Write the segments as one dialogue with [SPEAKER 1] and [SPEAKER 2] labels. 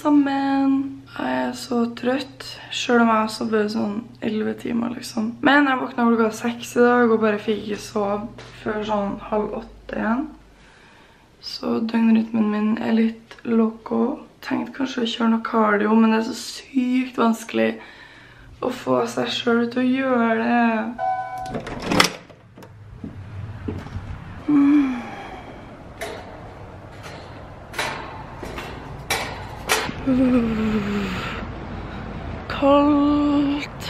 [SPEAKER 1] Sammen. Jeg er så trøtt, selv om jeg har sovet sånn 11 timer, liksom. Men jeg våkna klokka 6 i dag og bare fikk ikke sove før sånn halv åtte igjen. Så døgnrytmen min er litt loco. Tenkte kanskje å kjøre noe cardio, men det er så sykt vanskelig å få seg selv til å gjøre det. Kaldt.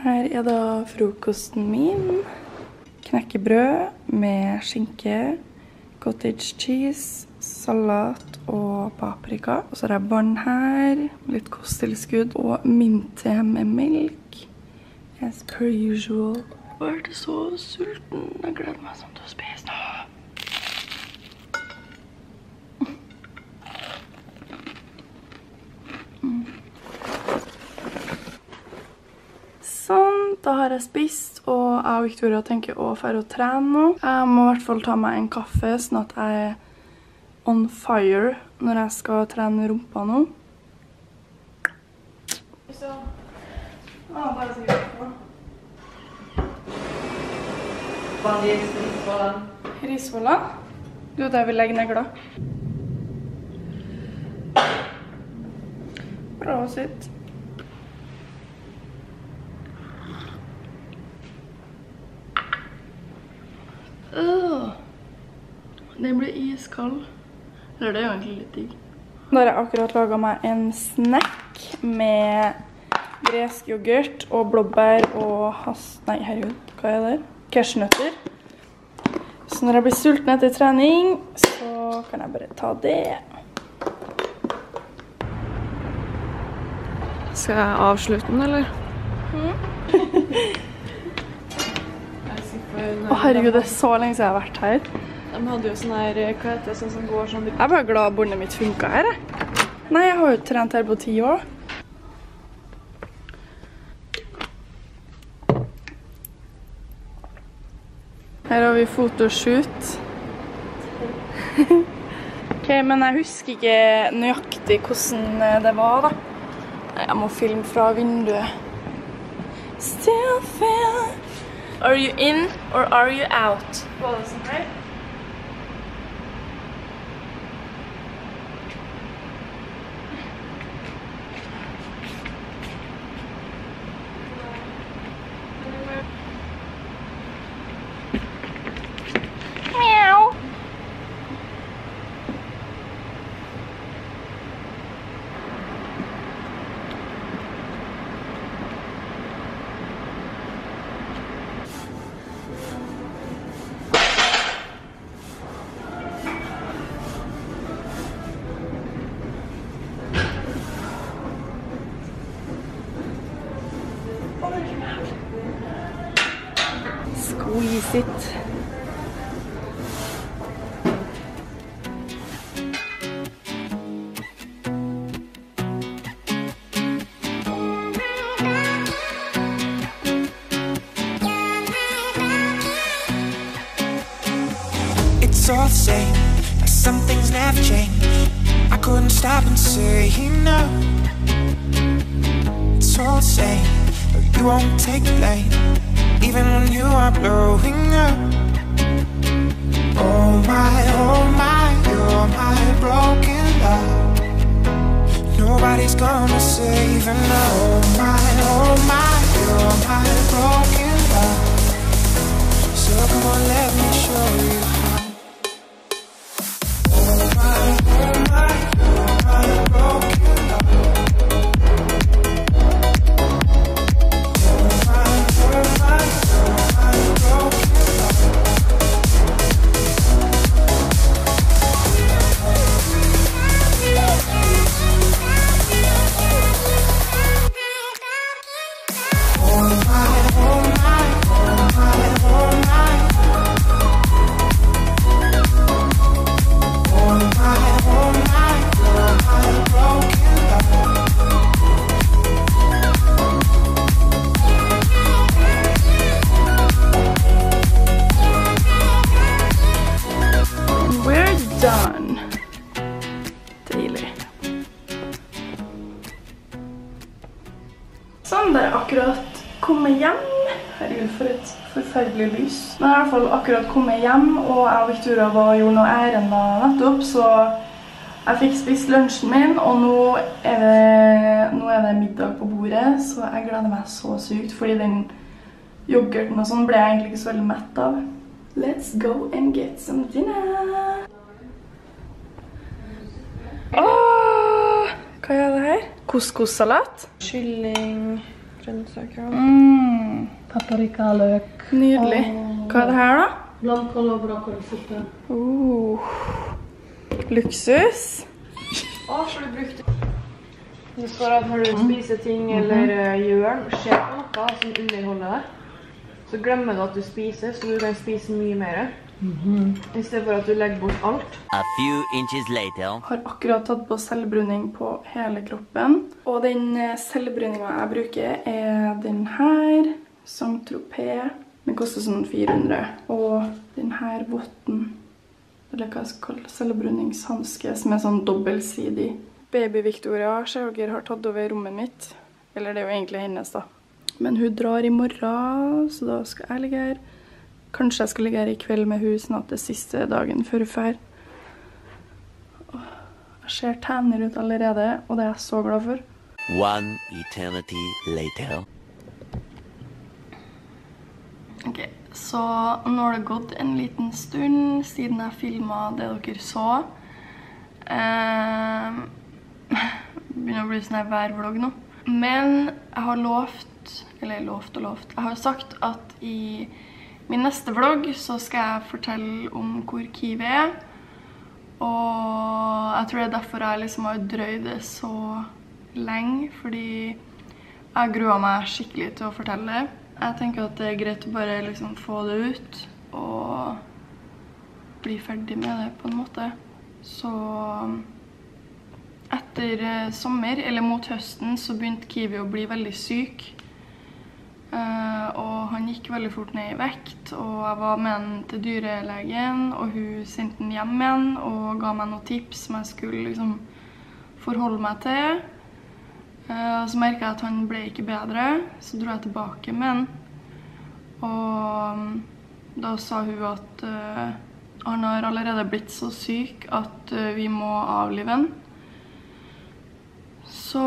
[SPEAKER 1] Her er da frokosten min. Knekkebrød med skinke, cottage cheese, salat og paprika. Og så har jeg vann her, litt kosttilskudd og mynte med melk. As per usual. Nå har vært så sulten. Jeg gleder meg sånn til å spise nå. Sånn, da har jeg spist, og jeg og Victoria tenker å fære å trene nå. Jeg må i hvert fall ta meg en kaffe, sånn at jeg er on fire når jeg skal trene rumpa nå. Så, ah, bare si det. Risvoller. Du, der vil legge negler. Bra å sitte. Den blir iskald. Eller det er jo egentlig litt digg. Da har jeg akkurat laget meg en snack med gresk yoghurt og blåbær og hast... Nei, herregud, hva er det? Cashnøtter. Så når jeg blir sulten etter trening, så kan jeg bare ta det.
[SPEAKER 2] Skal jeg avslutte den, eller?
[SPEAKER 1] Å herregud, det er så lenge siden jeg har vært her.
[SPEAKER 2] De hadde jo sånn her, hva heter det, sånn som går sånn
[SPEAKER 1] Jeg er bare glad båndet mitt funket her, jeg. Nei, jeg har jo trent her på ti år. Her har vi fotoshoot. ok, men jeg husker ikke nøyaktig hvordan det var, da. Jeg må filme fra vinduet. Still feel Are you in or are you out? Var det sånn her? Squeeze.
[SPEAKER 3] It's all the same, some things never change. I couldn't stop and say no. It's all the same, but you won't take blame, gonna save now. Oh my, oh my, you're my broken love. So come on, let me show you done. Deilig. Sander sånn, akkurat kommet hjem. Herregud, for et
[SPEAKER 1] forferdelig lys. Men jeg har i hvert fall akkurat kommet hjem, og jeg og Victoria var gjorde noe ærender nettopp, så jeg fikk spist lunsjen min, og nå er, det, nå er, det, middag på bordet, så jeg gleder meg så sykt, fordi den yoghurten og sånn ble jeg egentlig ikke så veldig mett av. Let's go and get some dinner! Hva er det her? Couscous-salat.
[SPEAKER 2] Kylling, grønnsaker
[SPEAKER 1] Mm,
[SPEAKER 4] Paprika, løk,
[SPEAKER 1] nydelig. Hva er det her da?
[SPEAKER 4] blomkål og brokkolisuppe.
[SPEAKER 1] Uh, luksus.
[SPEAKER 2] Å, så du brukte Det står at når du spiser ting eller eh, gjør ser på noe som underholder deg, så glemmer du at du spiser, så du kan spise mye mer. I stedet for at du legger bort alt.
[SPEAKER 5] A few inches later.
[SPEAKER 1] Har akkurat tatt på selvbruning på hele kroppen. Og den eh, selvbruninga jeg bruker, er den her. Saint-Tropez. Den koster sånn 400. Og den her votten, eller hva jeg skal kalle det, selvbruningshanske, som er sånn dobbeltsidig. Baby-Victoria ser dere har tatt over rommet mitt. Eller det er jo egentlig hennes, da. Men hun drar i morgen, så da skal jeg ligge her. Kanskje jeg skal ligge her i kveld med hun, sånn at det siste dagen før hun drar. Jeg ser tenner ut allerede, og det er jeg så glad for.
[SPEAKER 5] One eternity later.
[SPEAKER 1] Ok, Så nå har det gått en liten stund siden jeg filma det dere så. Eh, begynner å bli sånn her hver vlogg nå. Men jeg har lovt, eller lovt og lovt, jeg har sagt at i min neste vlogg så skal jeg fortelle om hvor Kiwi er. Og jeg tror det er derfor jeg liksom har drøyd det så lenge, fordi jeg grua meg skikkelig til å fortelle det. Jeg tenker at det er greit å bare liksom få det ut og bli ferdig med det på en måte. Så etter eh, sommer, eller mot høsten, så begynte Kiwi å bli veldig syk. Eh, og han gikk veldig fort ned i vekt, og jeg var med han til dyrelegen, og hun sendte han hjem igjen og ga meg noen tips som jeg skulle liksom forholde meg til. Eh, og så merket jeg at han ble ikke bedre, så dro jeg tilbake med han. Og mm, da sa hun at eh, han har allerede blitt så syk at eh, vi må avlive han. Så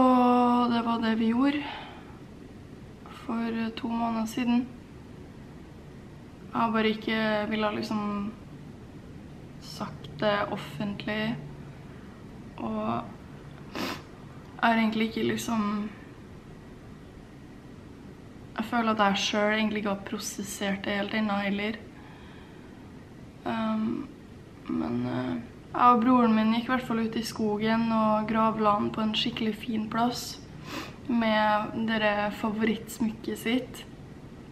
[SPEAKER 1] det var det vi gjorde for to måneder siden. Jeg bare ikke ville liksom sagt det offentlig. Og har egentlig ikke liksom Jeg føler at jeg sjøl egentlig ikke har prosessert det helt ennå heller. Um, men uh, jeg og broren min gikk i hvert fall ut i skogen og gravla han på en skikkelig fin plass med det favorittsmykket sitt.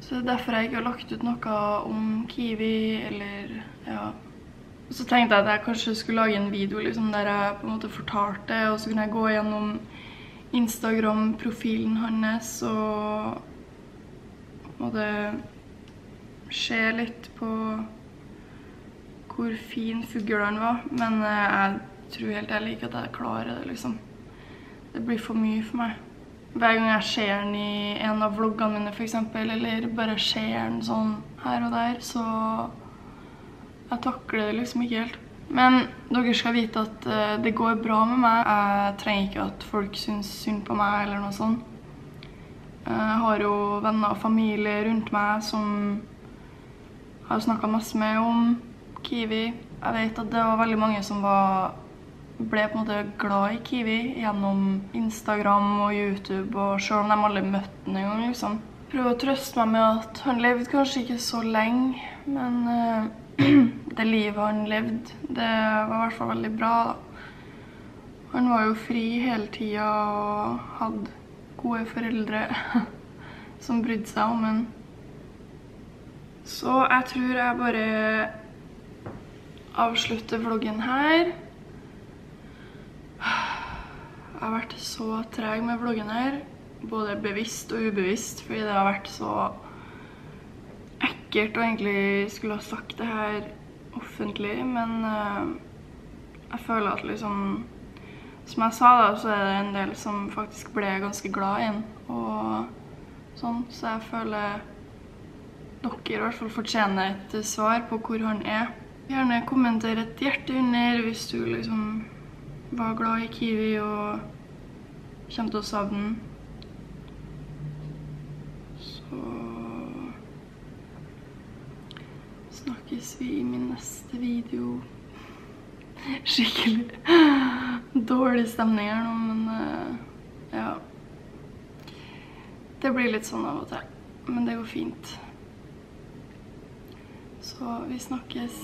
[SPEAKER 1] Så det er derfor jeg ikke har lagt ut noe om Kiwi eller ja. Så tenkte jeg at jeg kanskje skulle lage en video liksom, der jeg på en måte fortalte, og så kunne jeg gå gjennom Instagram-profilen hans og på en måte se litt på hvor fin fugl var. Men eh, jeg tror helt ærlig ikke at jeg klarer det, liksom. Det blir for mye for meg. Hver gang jeg ser den i en av vloggene mine, for eksempel, eller bare ser den sånn her og der, så jeg takler det liksom ikke helt. Men dere skal vite at eh, det går bra med meg. Jeg trenger ikke at folk syns synd på meg eller noe sånt. Jeg har jo venner og familie rundt meg som har snakka masse med om Kiwi. Jeg vet at det var veldig mange som var, ble på en måte glad i Kiwi gjennom Instagram og YouTube, og selv om de aldri møtte han engang, liksom. Prøve å trøste meg med at han levde kanskje ikke så lenge, men eh, det livet han levde, det var i hvert fall veldig bra. da. Han var jo fri hele tida og hadde gode foreldre som brydde seg om henne. Så jeg tror jeg bare avslutter vloggen her. Jeg har vært så treg med vloggen her, både bevisst og ubevisst, fordi det har vært så ekkelt å egentlig skulle ha sagt det her offentlig, men eh, jeg føler at liksom Som jeg sa, da, så er det en del som faktisk ble ganske glad i den, og sånn, så jeg føler dere i hvert fall fortjener et svar på hvor han er. Gjerne kommenter et hjerte under hvis du liksom var glad i Kiwi og kommer til å savne den. Så snakkes vi i min neste video. Skikkelig dårlig stemning her nå, men eh, ja. Det blir litt sånn av og til, men det går fint. Så vi snakkes.